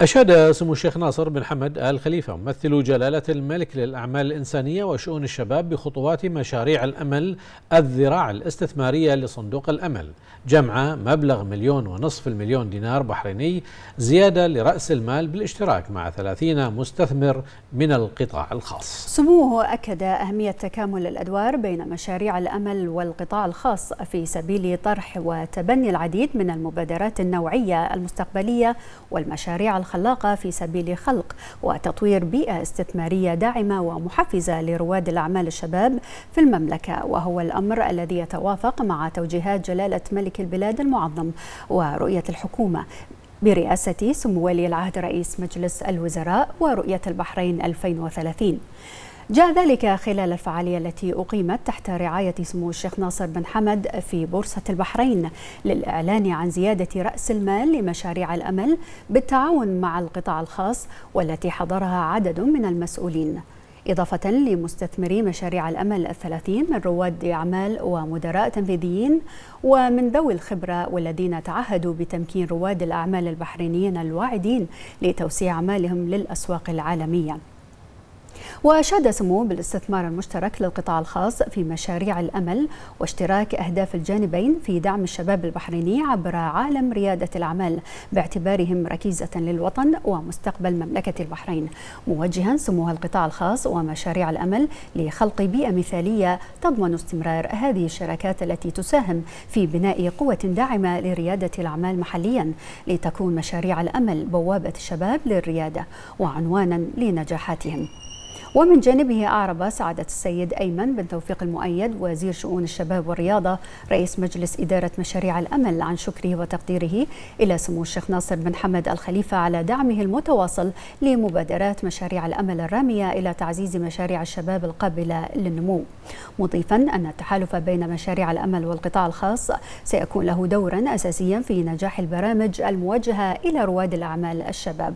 أشاد سمو الشيخ ناصر بن حمد آل خليفة ممثل جلالة الملك للأعمال الإنسانية وشؤون الشباب بخطوات مشاريع الأمل الذراع الاستثمارية لصندوق الأمل. جمع مبلغ مليون ونصف المليون دينار بحريني زيادة لرأس المال بالاشتراك مع ثلاثين مستثمر من القطاع الخاص. سموه أكد أهمية تكامل الأدوار بين مشاريع الأمل والقطاع الخاص في سبيل طرح وتبني العديد من المبادرات النوعية المستقبلية والمشاريع الخلاقة في سبيل خلق وتطوير بيئة استثمارية داعمة ومحفزة لرواد الأعمال الشباب في المملكة. وهو الأمر الذي يتوافق مع توجيهات جلالة ملك البلاد المعظم ورؤية الحكومة برئاسة سمو ولي العهد رئيس مجلس الوزراء ورؤية البحرين 2030 جاء ذلك خلال الفعالية التي أقيمت تحت رعاية سمو الشيخ ناصر بن حمد في بورصة البحرين للإعلان عن زيادة رأس المال لمشاريع الأمل بالتعاون مع القطاع الخاص والتي حضرها عدد من المسؤولين. إضافة لمستثمري مشاريع الأمل الثلاثين من رواد أعمال ومدراء تنفيذيين ومن ذوي الخبرة والذين تعهدوا بتمكين رواد الأعمال البحرينيين الواعدين لتوسيع أعمالهم للأسواق العالمية. وأشاد سمو بالاستثمار المشترك للقطاع الخاص في مشاريع الأمل واشتراك أهداف الجانبين في دعم الشباب البحريني عبر عالم ريادة الأعمال باعتبارهم ركيزة للوطن ومستقبل مملكة البحرين. موجها سمو القطاع الخاص ومشاريع الأمل لخلق بيئة مثالية تضمن استمرار هذه الشراكات التي تساهم في بناء قوة داعمة لريادة الأعمال محليا لتكون مشاريع الأمل بوابة الشباب للريادة وعنوانا لنجاحاتهم. ومن جانبه أعرب سعادة السيد أيمن بن توفيق المؤيد وزير شؤون الشباب والرياضة رئيس مجلس إدارة مشاريع الأمل عن شكره وتقديره إلى سمو الشيخ ناصر بن حمد الخليفة على دعمه المتواصل لمبادرات مشاريع الأمل الرامية إلى تعزيز مشاريع الشباب القابلة للنمو. مضيفا أن التحالف بين مشاريع الأمل والقطاع الخاص سيكون له دورا أساسيا في نجاح البرامج الموجهة إلى رواد الأعمال الشباب.